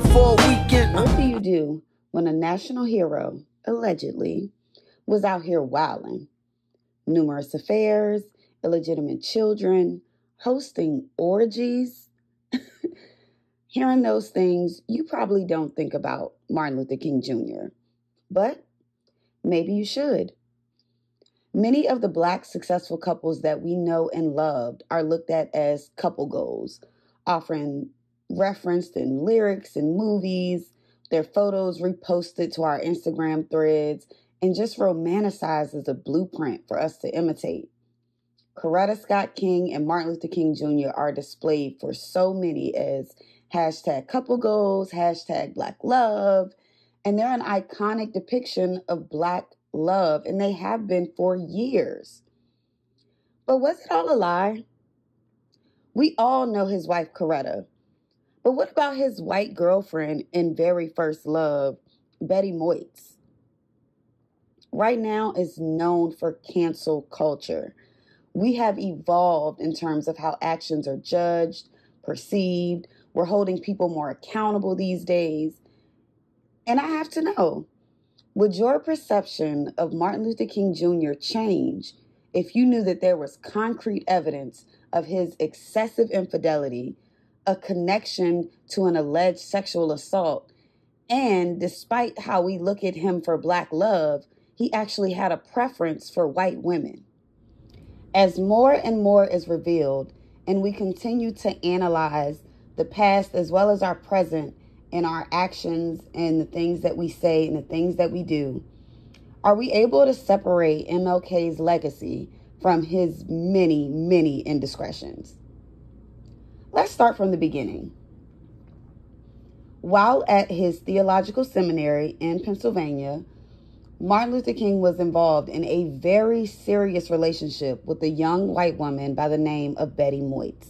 Looking for a weekend. What do you do when a national hero, allegedly, was out here wilding? Numerous affairs, illegitimate children, hosting orgies. Hearing those things, you probably don't think about Martin Luther King Jr., but maybe you should. Many of the Black successful couples that we know and loved are looked at as couple goals, offering referenced in lyrics and movies, their photos reposted to our Instagram threads, and just romanticized as a blueprint for us to imitate. Coretta Scott King and Martin Luther King Jr. are displayed for so many as hashtag couple goals, hashtag black love, and they're an iconic depiction of black love, and they have been for years. But was it all a lie? We all know his wife, Coretta. But what about his white girlfriend and very first love, Betty Moitz? Right now is known for cancel culture. We have evolved in terms of how actions are judged, perceived. We're holding people more accountable these days. And I have to know would your perception of Martin Luther King Jr. change if you knew that there was concrete evidence of his excessive infidelity, a connection to an alleged sexual assault, and despite how we look at him for black love, he actually had a preference for white women? As more and more is revealed, and we continue to analyze the past as well as our present in our actions and the things that we say and the things that we do, are we able to separate MLK's legacy from his many, many indiscretions? Let's start from the beginning. While at his theological seminary in Pennsylvania, Martin Luther King was involved in a very serious relationship with a young white woman by the name of Betty Moitz.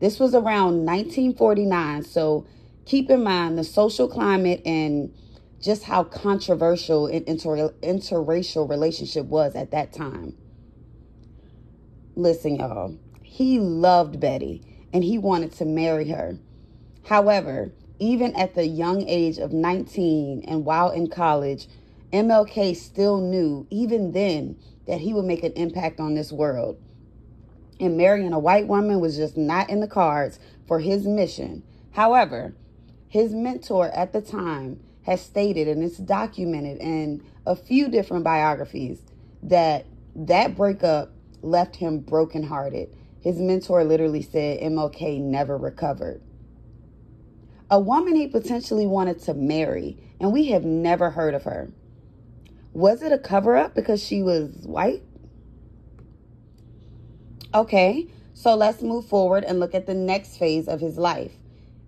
This was around 1949, so keep in mind the social climate and just how controversial an inter- interracial relationship was at that time. Listen, y'all, he loved Betty and he wanted to marry her. However, even at the young age of 19 and while in college, MLK still knew, even then, that he would make an impact on this world. And marrying a white woman was just not in the cards for his mission. However, his mentor at the time has stated, and it's documented in a few different biographies, that that breakup left him brokenhearted. His mentor literally said MLK never recovered. A woman he potentially wanted to marry, and we have never heard of her. Was it a cover up because she was white? Okay, so let's move forward and look at the next phase of his life.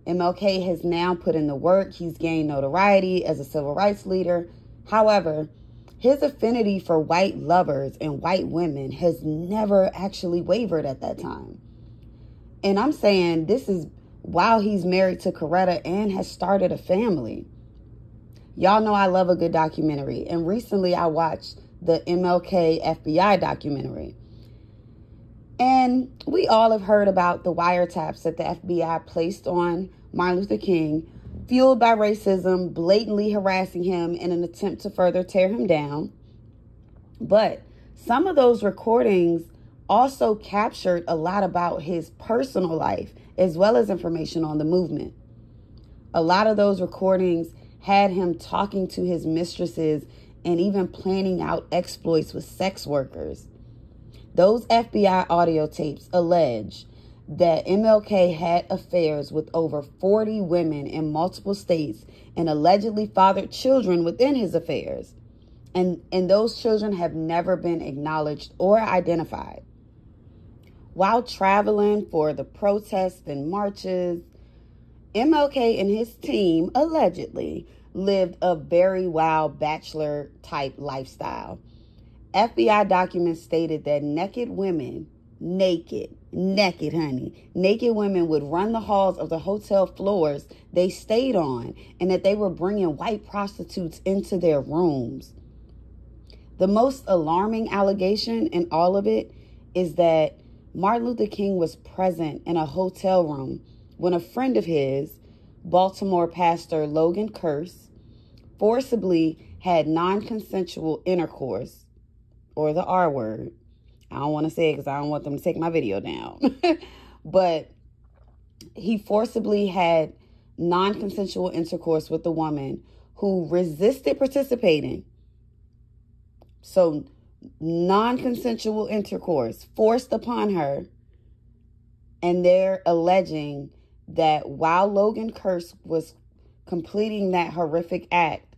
MLK has now put in the work, he's gained notoriety as a civil rights leader. However, his affinity for white lovers and white women has never actually wavered at that time. And I'm saying this is while he's married to Coretta and has started a family. Y'all know I love a good documentary, and recently I watched the MLK FBI documentary. And we all have heard about the wiretaps that the FBI placed on Martin Luther King, fueled by racism, blatantly harassing him in an attempt to further tear him down. But some of those recordings also captured a lot about his personal life as well as information on the movement. A lot of those recordings had him talking to his mistresses and even planning out exploits with sex workers. Those FBI audio tapes allege that MLK had affairs with over 40 women in multiple states and allegedly fathered children within his affairs. And, and those children have never been acknowledged or identified. While traveling for the protests and marches, MLK and his team allegedly lived a very wild bachelor type lifestyle. FBI documents stated that naked women, naked, naked, honey, naked women would run the halls of the hotel floors they stayed on, and that they were bringing white prostitutes into their rooms. The most alarming allegation in all of it is that Martin Luther King was present in a hotel room when a friend of his Baltimore pastor Logan Kearse, forcibly had non consensual intercourse, or the R word. I don't want to say it because I don't want them to take my video down. but he forcibly had non consensual intercourse with a woman who resisted participating. So, non consensual intercourse forced upon her. And they're alleging that while Logan Kearse was completing that horrific act,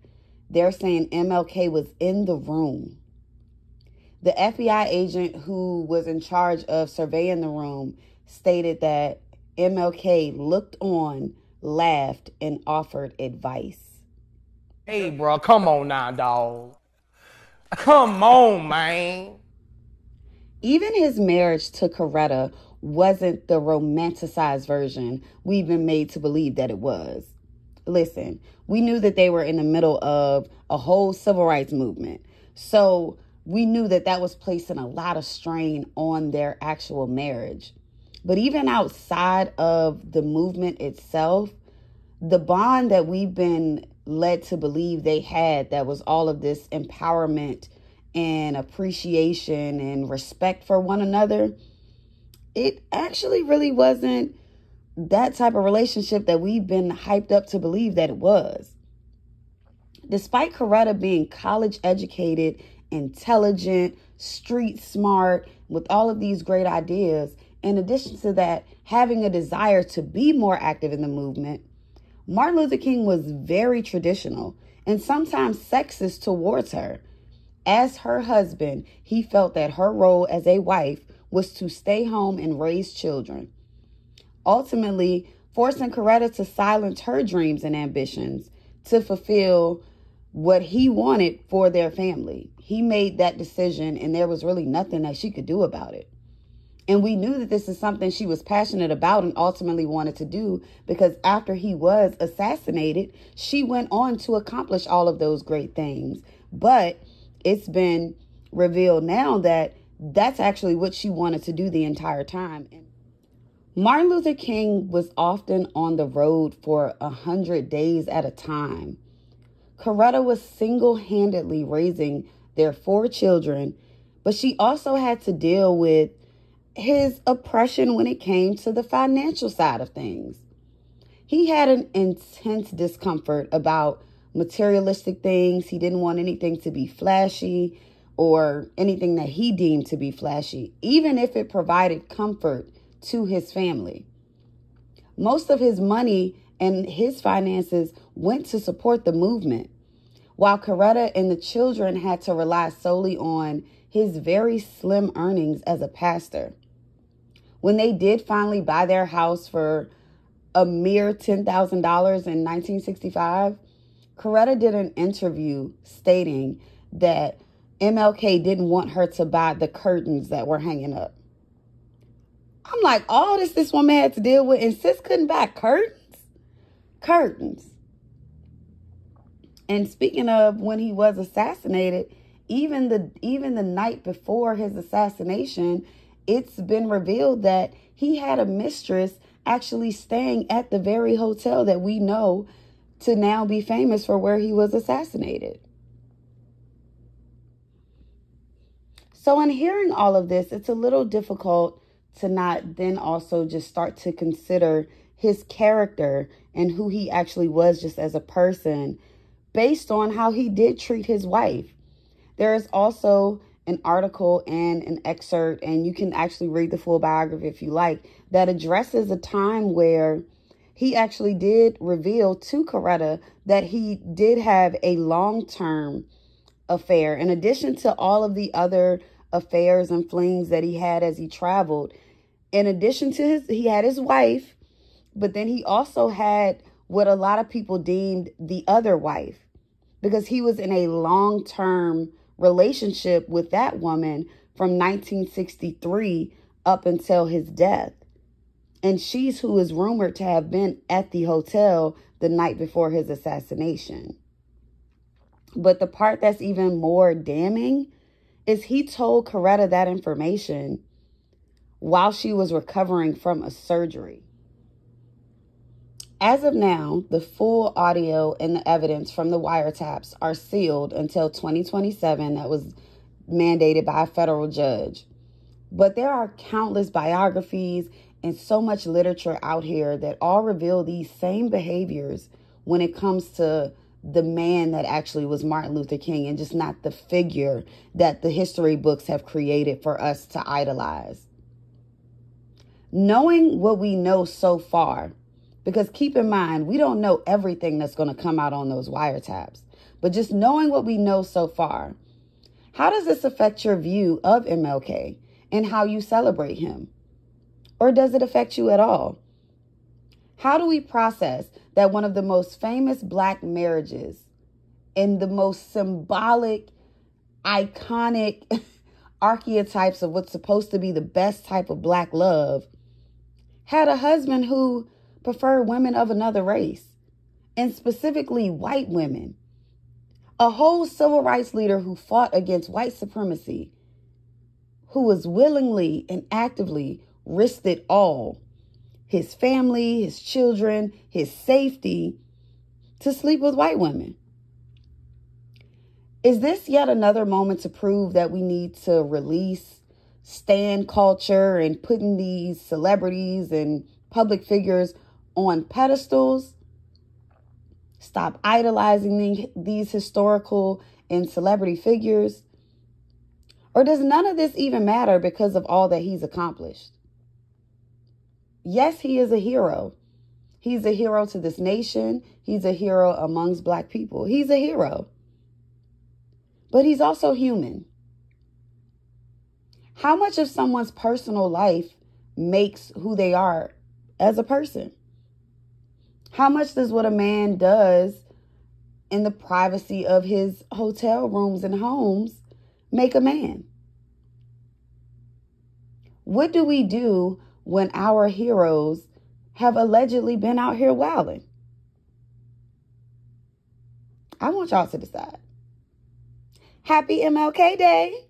they're saying MLK was in the room. The FBI agent who was in charge of surveying the room stated that MLK looked on, laughed, and offered advice. Hey, bro, come on now, dog. Come on, man. Even his marriage to Coretta wasn't the romanticized version we've been made to believe that it was. Listen, we knew that they were in the middle of a whole civil rights movement. So we knew that that was placing a lot of strain on their actual marriage. But even outside of the movement itself, the bond that we've been led to believe they had that was all of this empowerment and appreciation and respect for one another, it actually really wasn't that type of relationship that we've been hyped up to believe that it was. Despite Coretta being college educated, intelligent, street smart, with all of these great ideas, in addition to that, having a desire to be more active in the movement, Martin Luther King was very traditional and sometimes sexist towards her. As her husband, he felt that her role as a wife was to stay home and raise children, ultimately forcing Coretta to silence her dreams and ambitions to fulfill what he wanted for their family. He made that decision, and there was really nothing that she could do about it. And we knew that this is something she was passionate about and ultimately wanted to do because after he was assassinated, she went on to accomplish all of those great things. But it's been revealed now that that's actually what she wanted to do the entire time. Martin Luther King was often on the road for a hundred days at a time. Coretta was single handedly raising their four children, but she also had to deal with his oppression when it came to the financial side of things. He had an intense discomfort about materialistic things. He didn't want anything to be flashy or anything that he deemed to be flashy, even if it provided comfort to his family. Most of his money and his finances went to support the movement, while Coretta and the children had to rely solely on his very slim earnings as a pastor. When they did finally buy their house for a mere $10,000 in 1965, Coretta did an interview stating that MLK didn't want her to buy the curtains that were hanging up. I'm like, all this this woman had to deal with, and sis couldn't buy curtains? Curtains. And speaking of when he was assassinated, even the even the night before his assassination, it's been revealed that he had a mistress actually staying at the very hotel that we know to now be famous for where he was assassinated. So, in hearing all of this, it's a little difficult to not then also just start to consider his character and who he actually was just as a person based on how he did treat his wife. There is also an article and an excerpt, and you can actually read the full biography if you like, that addresses a time where he actually did reveal to Coretta that he did have a long term affair. In addition to all of the other affairs and flings that he had as he traveled, in addition to his, he had his wife, but then he also had what a lot of people deemed the other wife because he was in a long term relationship with that woman from 1963 up until his death. And she's who is rumored to have been at the hotel the night before his assassination. But the part that's even more damning is he told Coretta that information while she was recovering from a surgery. As of now, the full audio and the evidence from the wiretaps are sealed until 2027, that was mandated by a federal judge. But there are countless biographies and so much literature out here that all reveal these same behaviors when it comes to the man that actually was Martin Luther King and just not the figure that the history books have created for us to idolize. Knowing what we know so far, because keep in mind, we don't know everything that's going to come out on those wiretaps, but just knowing what we know so far, how does this affect your view of MLK and how you celebrate him? Or does it affect you at all? How do we process that one of the most famous black marriages and the most symbolic, iconic archetypes of what's supposed to be the best type of black love had a husband who preferred women of another race, and specifically white women? A whole civil rights leader who fought against white supremacy, who was willingly and actively risked it all his family, his children, his safety to sleep with white women. Is this yet another moment to prove that we need to release stand culture and putting these celebrities and public figures on pedestals? Stop idolizing these historical and celebrity figures? Or does none of this even matter because of all that he's accomplished? Yes, he is a hero. He's a hero to this nation. He's a hero amongst black people. He's a hero. But he's also human. How much of someone's personal life makes who they are as a person? How much does what a man does in the privacy of his hotel rooms and homes make a man? What do we do when our heroes have allegedly been out here wilding? I want y'all to decide. Happy MLK Day.